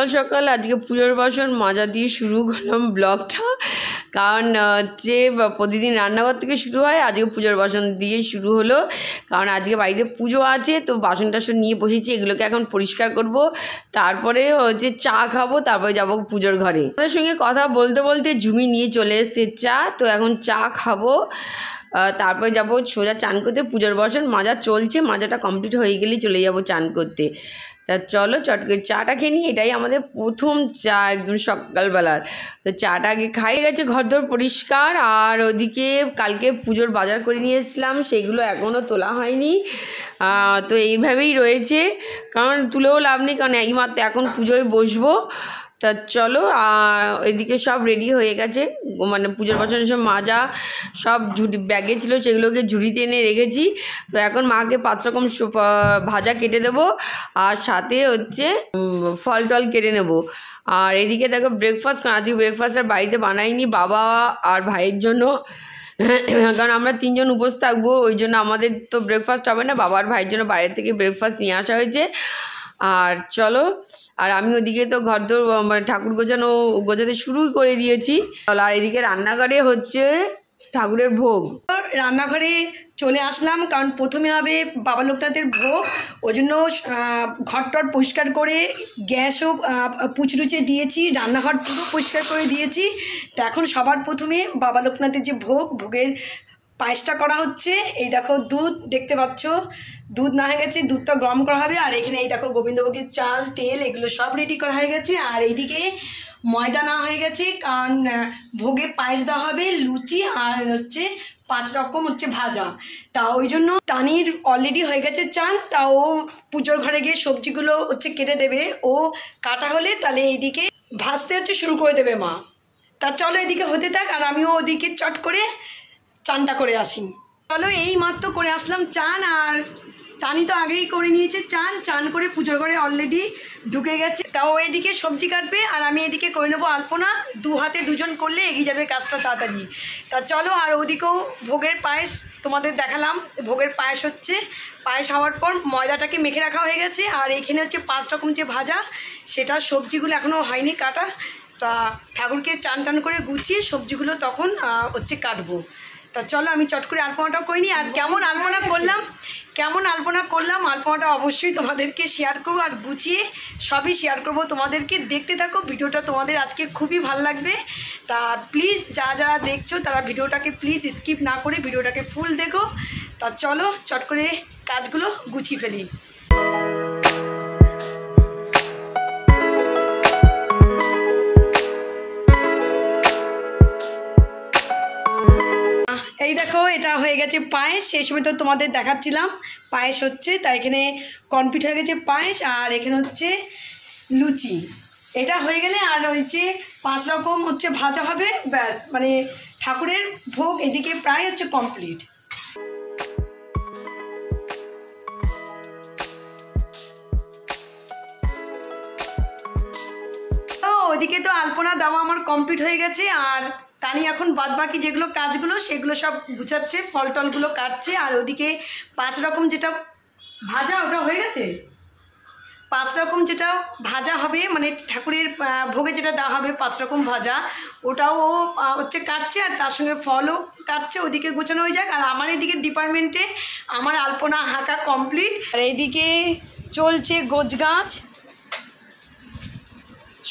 সকাল সকাল আজকে পুজোর বাসন, মাজা দিয়ে শুরু করলাম ব্লগটা। কারণ যে প্রতিদিন রান্নাঘর থেকে শুরু হয়, আজকে পুজোর বাসন দিয়ে শুরু হলো। কারণ আজকে বাড়িতে পুজো আছে, তো বাসন টাসন নিয়ে বসেছি, এগুলোকে এখন পরিষ্কার করব। তারপরে হচ্ছে চা খাব, তারপরে যাব পুজোর ঘরে। তাদের সঙ্গে কথা বলতে বলতে ঝুমি নিয়ে চলে এসছে চা, তো এখন চা খাব। তারপরে যাব সোজা চান করতে, পুজোর বসন, মাজা চলছে, মাজাটা কমপ্লিট হয়ে গেলেই চলে যাব চান করতে। তা চলো চট করে চাটা খেয়ে নিই, এটাই আমাদের প্রথম চা একদম সকালবেলার। তো চাটা আগে খাই গেছে ঘরদোর পরিষ্কার, আর ওদিকে কালকে পুজোর বাজার করে নিয়ে এসেছিলাম, সেগুলো এখনও তোলা হয়নি। তো এইভাবেই রয়েছে, কারণ তুলেও লাভ নেই, কারণ একমাত্র এখন পুজোয় বসবো। তা চলো এদিকে সব রেডি হয়ে গেছে। মানে পুজোর বছরের সব মাজা, সব ঝুড়ি ব্যাগে ছিল, সেগুলোকে ঝুড়িতে এনে রেখেছি। তো এখন মাকে পাঁচ রকম ভাজা কেটে দেবো। আর সাথে হচ্ছে ফল টল কেটে নেব। আর এদিকে দেখো ব্রেকফাস্ট আজকে ব্রেকফাস্ট আর বাড়িতে বানাইনি বাবা আর ভাইয়ের জন্য। কারণ আমরা তিনজন উপোস থাকব, ওই জন্য আমাদের তো ব্রেকফাস্ট হবে না বাবার ভাইয়ের জন্য বাইরে থেকে ব্রেকফাস্ট নিয়ে আসা হয়েছে। আর চলো আর আমি ওদিকে তো ঘর দোর মানে ঠাকুর গোছানো গোছাতে শুরু করে দিয়েছি। আর এদিকে রান্নাঘরে হচ্ছে ঠাকুরের ভোগ। রান্নাঘরে চলে আসলাম কারণ প্রথমে হবে বাবা লোকনাথের ভোগ। ওই জন্য আহ, ঘরটর পরিষ্কার করে গ্যাসও পুচরুচে দিয়েছি রান্নাঘর পুরো পরিষ্কার করে দিয়েছি। তো এখন সবার প্রথমে বাবা লোকনাথের যে ভোগ ভোগের পায়েসটা করা হচ্ছে। এই দেখো দুধ, দেখতে পাচ্ছ? দুধ না হয়ে গেছে, দুধটা গরম করা হবে। আর এখানে এই দেখো গোবিন্দভোগের চাল, তেল, এগুলো সব রেডি করা হয়ে গেছে। আর এইদিকে ময়দা না হয়ে গেছে, কারণ ভোগে পায়েস দেওয়া হবে, লুচি আর হচ্ছে পাঁচ রকম হচ্ছে ভাজা। তা ওই জন্য টানির অলরেডি হয়ে গেছে চাল। তা ও পুজোর ঘরে গিয়ে সবজিগুলো হচ্ছে কেটে দেবে। ও কাটা হলে তাহলে এইদিকে ভাজতে হচ্ছে, শুরু করে দেবে মা। তা চলো এদিকে হতে থাক, আর আমিও ওদিকে চট করে চানটা করে আসি চলো এই মাত্র করে আসলাম চান, আর তানি তো আগেই করে নিয়েছে চান। চান করে পুজোর ঘরে অলরেডি ঢুকে গেছে। তাও এদিকে সবজি কাটবে, আর আমি এদিকে করে নেব আলপনা। দু হাতে দুজন করলে এগিয়ে যাবে কাজটা তাড়াতাড়ি। তা চলো, আর ওদিকেও ভোগের পায়েস তোমাদের দেখালাম। ভোগের পায়েস হচ্ছে, পায়েস হওয়ার পর ময়দাটাকে মেখে রাখা হয়ে গেছে। আর এখানে হচ্ছে পাঁচ রকম যে ভাজা, সেটা সবজিগুলো এখনও হয়নি কাটা। তা ঠাকুরকে চান টান করে গুছিয়ে সবজিগুলো তখন হচ্ছে কাটবো। তা চলো আমি চট করে আলপনাটাও করিনি আর কেমন আলপনা করলাম, কেমন আলপনা করলাম, আলপনাটা অবশ্যই তোমাদেরকে শেয়ার করব আর গুছিয়ে সবই শেয়ার করব তোমাদেরকে। দেখতে থাকো, ভিডিওটা তোমাদের আজকে খুবই ভালো লাগবে। তা প্লিজ যা যারা দেখছ তারা ভিডিওটাকে প্লিজ স্কিপ না করে ভিডিওটাকে ফুল দেখো। তা চলো চট করে কাজগুলো গুছিয়ে ফেলি। এটা হয়ে গেছে পায়েস। সেই সময় তো তোমাদের দেখাচ্ছিলাম। পায়েস হচ্ছে, তাই এখানে কমপ্লিট হয়ে গেছে পায়েস। আর এখানে হচ্ছে লুচি। এটা হয়ে গেলে আর হচ্ছে পাঁচ রকম হচ্ছে ভাজা হবে, ব্যাস। মানে ঠাকুরের ভোগ এদিকে প্রায় হচ্ছে কমপ্লিট ওদিকে তো আলপনা দেওয়া আমার কমপ্লিট হয়ে গেছে। আর তানি এখন বাদ বাকি যেগুলো কাজগুলো, সেগুলো সব গুছাচ্ছে ফল টলগুলো কাটছে, আর ওদিকে পাঁচ রকম যেটা ভাজা ওটা হয়ে গেছে? পাঁচ রকম যেটা ভাজা হবে মানে ঠাকুরের ভোগে যেটা দেওয়া হবে পাঁচ রকম ভাজা, ওটাও ও হচ্ছে কাটছে, আর তার সঙ্গে ফলও কাটছে, ওদিকে গোছানো হয়ে যাক। আর আমার এদিকে ডিপার্টমেন্টে আমার আলপনা হাঁকা কমপ্লিট আর এইদিকে চলছে গোছ গাছ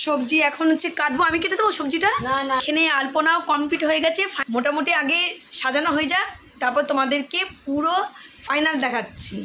সবজি এখন হচ্ছে কাটবো। আমি কেটে দেবো সবজিটা? না, না। এখানে আলপনাও কমপ্লিট হয়ে গেছে। মোটামুটি আগে সাজানো হয়ে যায় তারপর তোমাদেরকে পুরো ফাইনাল দেখাচ্ছি।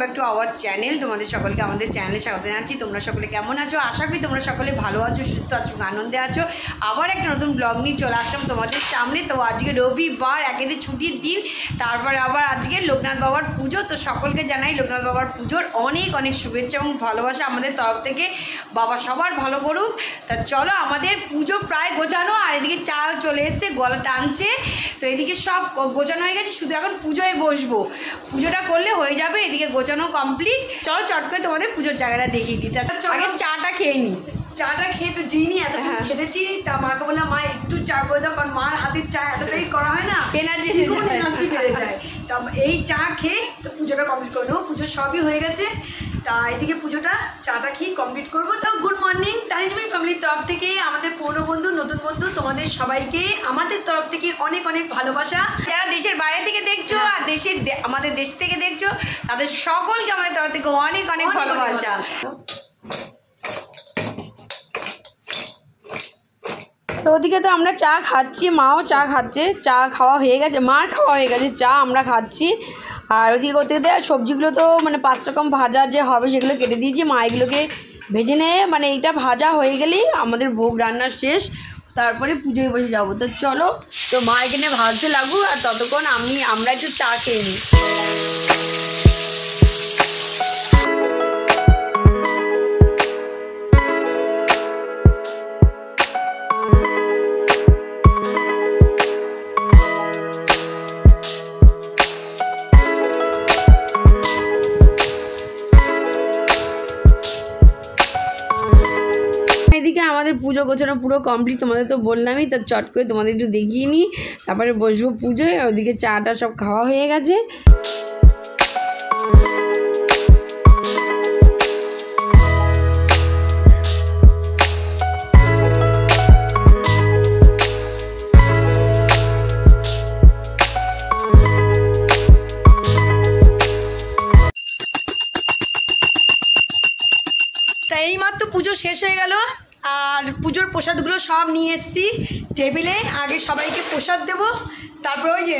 ব্যাক টু আওয়ার চ্যানেল তোমাদের সকলকে আমাদের চ্যানেলে স্বাগত জানাচ্ছি। তোমরা সকলে কেমন আছো? আশা করি তোমরা সকলে ভালো আছো, সুস্থ আছো আনন্দে আছো। আবার একটা নতুন ব্লগ নিয়ে চলে আসলাম তোমাদের সামনে। তো আজকে রবিবার একেতে ছুটির দিন। তারপর আবার আজকে লোকনাথ বাবার পুজো। তো সকলকে জানাই লোকনাথ বাবার পুজোর অনেক অনেক শুভেচ্ছা এবং ভালোবাসা আমাদের তরফ থেকে। বাবা সবার ভালো করুক। তা চলো আমাদের পুজো প্রায় গোছানো। আর এদিকে চা চলে এসছে, গলা টানছে। তো এদিকে সব গোছানো হয়ে গেছে। শুধু এখন পুজোয় বসবো। পুজোটা করলে হয়ে যাবে। এদিকে গোছানো কমপ্লিট চলো চট করে তোমাদের পুজোর জায়গাটা দেখিয়ে দিতে তারপর আগে চাটা খেয়ে নিই চাটা খেয়ে তো জিনি এত হ্যাঁ। খেটেছি। তা মাকে বললাম মা একটু চা করে দাও কারণ মার হাতের চা এতটাই করা হয় না। Energy energy. বেড়ে যায়। তা এই চা খেয়ে তো পুজোটা কমপ্লিট করে নেব। পুজো সবই হয়ে গেছে। তা এদিকে পুজোটা চাটা খেয়ে কমপ্লিট করব। তো গুড মর্নিং তানিজমি ফ্যামিলির তরফ থেকে আমাদের পুরনো বন্ধু নতুন বন্ধু তোমাদের সবাইকে আমাদের তরফ থেকে অনেক অনেক ভালোবাসা। যারা দেশের বাইরে থেকে দেখছ আর দেশের আমাদের দেশ থেকে দেখছ তাদের সকলকে আমাদের তরফ থেকে অনেক অনেক অনেক ভালোবাসা। তো ওদিকে তো আমরা চা খাচ্ছি মাও চা খাচ্ছে চা খাওয়া হয়ে গেছে মার খাওয়া হয়ে গেছে চা আমরা খাচ্ছি। আর ওদিকে করতে করতে সবজিগুলো তো মানে পাঁচ রকম ভাজা যে হবে সেগুলো কেটে দিয়েছি। মা এগুলোকে ভেজে নেয় মানে এইটা ভাজা হয়ে গেলেই আমাদের ভোগ রান্না শেষ। তারপরে পুজোয় বসে যাব। তো চলো, তো মা এখানে ভাজতে লাগু আর ততক্ষণ আমি, আমরা একটু চা খেয়ে নিই। আমাদের পুজো গোছানো পুরো কমপ্লিট তোমাদের তো বললামই তার চট করে তোমাদের একটু দেখিয়ে নিই। তারপরে বসবো পুজোয়, ওদিকে চাটা সব খাওয়া হয়ে গেছে। শেষ হয়ে গেল। পুজোর প্রসাদগুলো সব নিয়ে এসেছি। টেবিলে আগে সবাইকে প্রসাদ দেব। তারপর ওই যে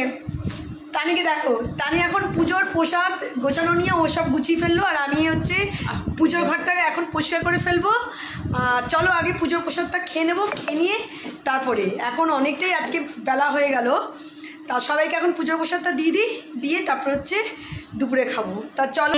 তানিকে দেখো। তানি এখন পুজোর প্রসাদ গোছানো নিয়ে ও সব গুছিয়ে ফেলল আর আমি হচ্ছে পুজোর ঘরটাকে এখন পরিষ্কার করে ফেলব। চলো আগে পুজোর প্রসাদটা খেয়ে নেব, খেয়ে নিয়ে তারপরে। এখন অনেকটাই আজকে বেলা হয়ে গেল। তা সবাইকে এখন পুজোর প্রসাদটা দিয়ে দিই, দিয়ে তারপর হচ্ছে দুপুরে খাব। তা চলো।